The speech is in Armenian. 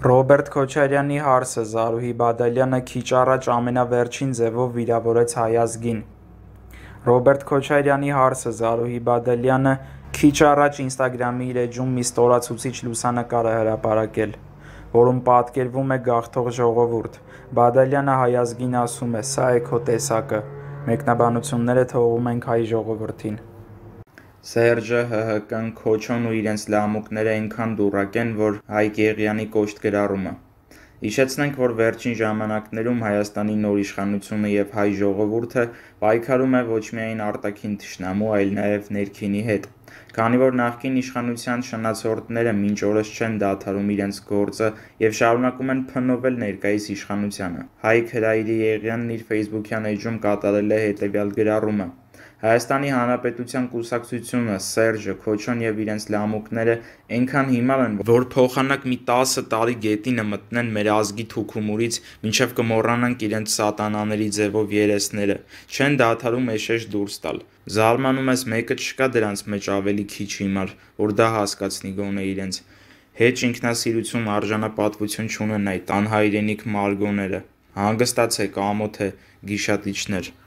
Ռոբերտ Քոչարյանի հարսը Զարուհի Բադալյանը քիչ առաջ ամենավերջին ձևով վիրավորեց Հայ ազգին։ Ռոբերտ Քոչարյանի հարսը Զարուհի Բադալյանը քիչ առաջ Ինստագրամի իր էջում մի ստորացուցիչ լուսանկար է հրապարակել, որում պատկերվում է գաղթող ժողովուրդ։ Բադալյանը Հայ ազգին ասում է՝ «Սա է քո տեսակը»։ Մեկնաբանությունները թողում ենք հայ ժողովրդին։ Սերժը, ՀՀԿ-ն, Քոչոն ու իրենց լամուկները այնքան դուռակ են, որ Հայկ Եղյանի կոշտ գրառումը։ Հիշեցնենք, որ վերջին ժամանակներում Հայաստանի նոր իշխանությունը և հայ ժողովուրդը պայքարում է ոչ միայն արտաքին թշնամու, այլ նաև ներքինի հետ։ Քանի որ նախկին իշխանության շնացորդները մինչ օրս չեն դադարում իրենց գործը և շարունակում են փնովել ներկայիս իշխանությանը, Հայկ Հրայրի Եղյանն իր ֆեյսբուքյան էջում կատարել է հետևյալ գրառումը. «Հայաստանի Հանրապետության կուսակցությունը, Սերժը, Քոչոն և իրենց լամուկները էնքան հիմար են, որ փոխանակ մի տասը տարի գետինը մտնեն մեր ազգի թուքումուրից, մինչև կմոռանանք իրենց սատանաների ձևով երեսները, չեն դադարում էշեշ դուրս տալ։ Զարմանում ես մեկը չկա դրանց մեջ ավելի քիչ հիմար, որ դա հասկացնի գոնե իրենց։ Հեչ ինքնասիրություն, արժանապատվություն չունեն այդ անհայրենիք մարգոները։ Հանգստացեք, ամոթ է, գիշատիչներ»։